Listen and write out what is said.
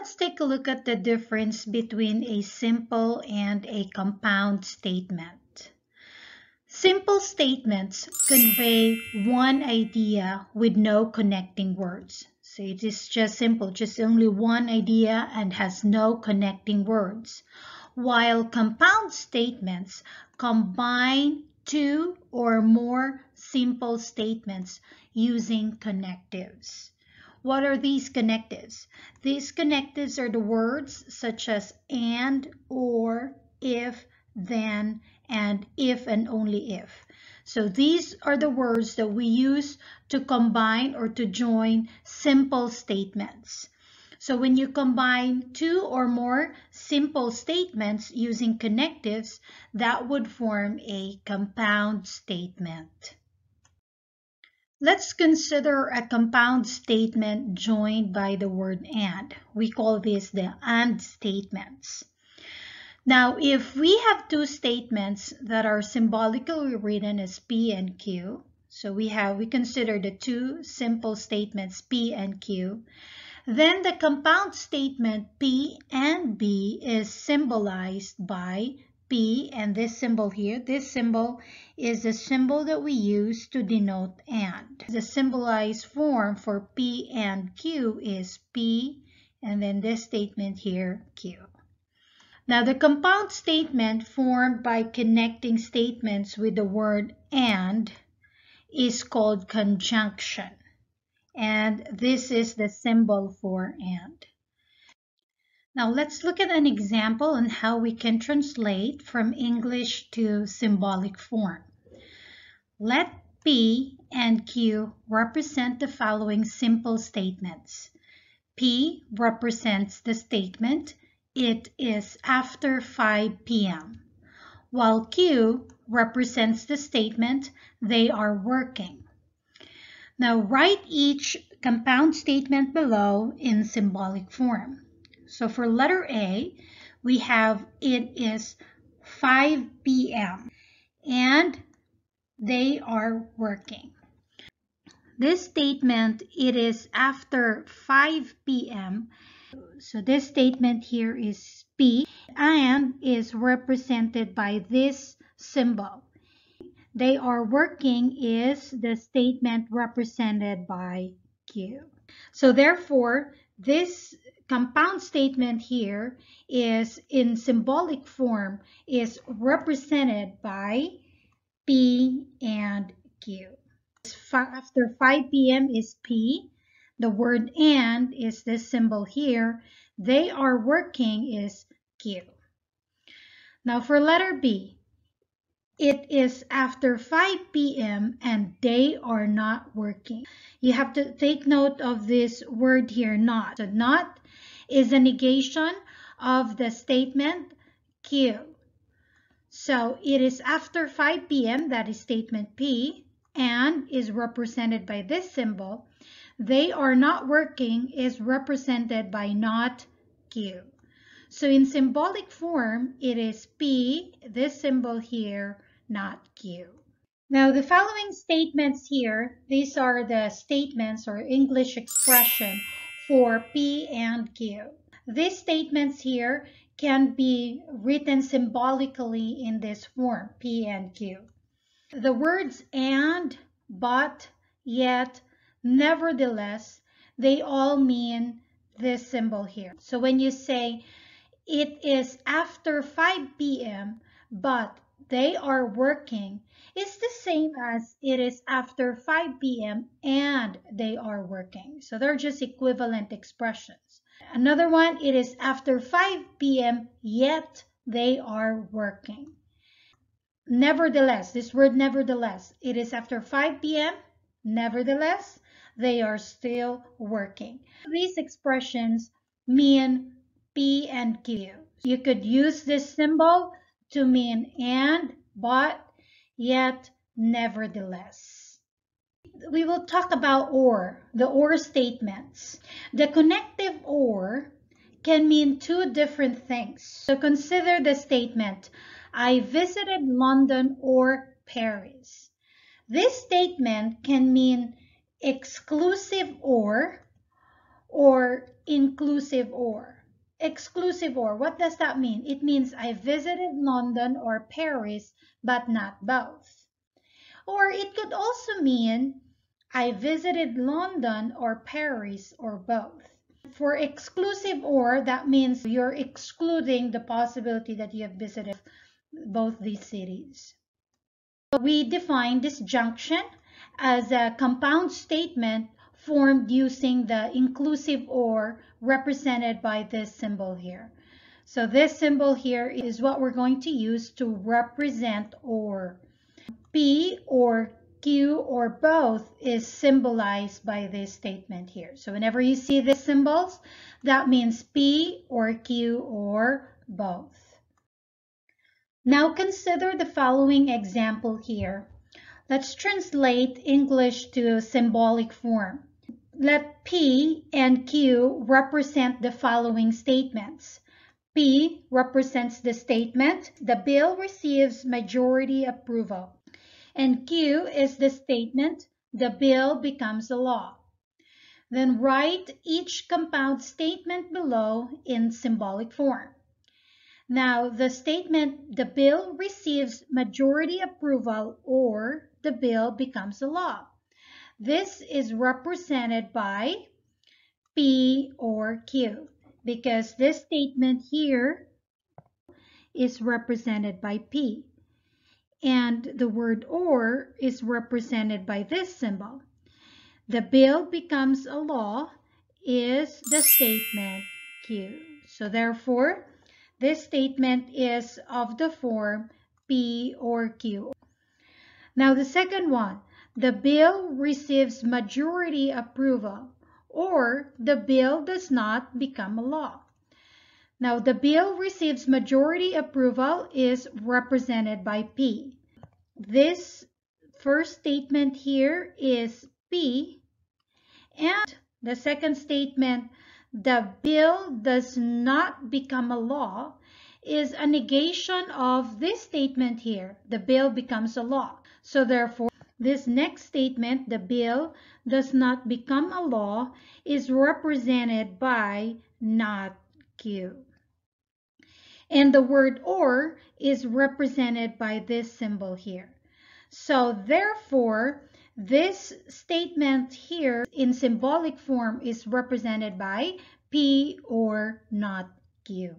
let's take a look at the difference between a simple and a compound statement. Simple statements convey one idea with no connecting words. So it is just simple, just only one idea and has no connecting words. While compound statements combine two or more simple statements using connectives. What are these connectives? These connectives are the words such as and, or, if, then, and if and only if. So these are the words that we use to combine or to join simple statements. So when you combine two or more simple statements using connectives, that would form a compound statement. Let's consider a compound statement joined by the word and. We call this the and statements. Now, if we have two statements that are symbolically written as P and Q, so we have, we consider the two simple statements P and Q, then the compound statement P and B is symbolized by P and this symbol here. This symbol is the symbol that we use to denote AND. The symbolized form for P and Q is P and then this statement here, Q. Now the compound statement formed by connecting statements with the word AND is called conjunction. And this is the symbol for AND. Now let's look at an example on how we can translate from English to symbolic form. Let P and Q represent the following simple statements. P represents the statement, it is after 5 p.m., while Q represents the statement, they are working. Now write each compound statement below in symbolic form. So for letter A, we have it is 5 p.m. and they are working. This statement, it is after 5 p.m. So this statement here is P and is represented by this symbol. They are working is the statement represented by Q. So therefore, this compound statement here is in symbolic form is represented by P and Q. After 5 p.m. is P. The word and is this symbol here. They are working is Q. Now for letter B, it is after 5 p.m. and they are not working. You have to take note of this word here, not. So not is a negation of the statement Q. So it is after 5 p.m. that is statement P and is represented by this symbol. They are not working is represented by not Q. So in symbolic form, it is P, this symbol here, not Q. Now the following statements here, these are the statements or English expression for P and Q. These statements here can be written symbolically in this form, P and Q. The words and, but, yet, nevertheless, they all mean this symbol here. So when you say it is after 5 p.m., but they are working, it's the same as it is after 5 p.m. and they are working. So they're just equivalent expressions. Another one, it is after 5 p.m. yet they are working. Nevertheless, this word nevertheless, it is after 5 p.m. Nevertheless, they are still working. These expressions mean P and Q. You could use this symbol to mean and, but, yet, nevertheless. We will talk about or, the or statements. The connective or can mean two different things. So consider the statement, I visited London or Paris. This statement can mean exclusive or, or inclusive or. Exclusive or, what does that mean? It means I visited London or Paris, but not both. Or it could also mean I visited London or Paris or both. For exclusive or, that means you're excluding the possibility that you have visited both these cities. We define disjunction as a compound statement formed using the inclusive or represented by this symbol here. So this symbol here is what we're going to use to represent or. P or Q or both is symbolized by this statement here. So whenever you see these symbols, that means P or Q or both. Now consider the following example here. Let's translate English to symbolic form. Let P and Q represent the following statements. P represents the statement, the bill receives majority approval. And Q is the statement, the bill becomes a law. Then write each compound statement below in symbolic form. Now, the statement, the bill receives majority approval or the bill becomes a law. This is represented by P or Q because this statement here is represented by P and the word or is represented by this symbol. The bill becomes a law is the statement Q. So therefore, this statement is of the form P or Q. Now the second one, the bill receives majority approval or the bill does not become a law. Now the bill receives majority approval is represented by P. This first statement here is P and the second statement, the bill does not become a law, is a negation of this statement here. The bill becomes a law. So therefore, this next statement, the bill does not become a law, is represented by not Q. And the word or is represented by this symbol here. So therefore, this statement here in symbolic form is represented by P or not Q.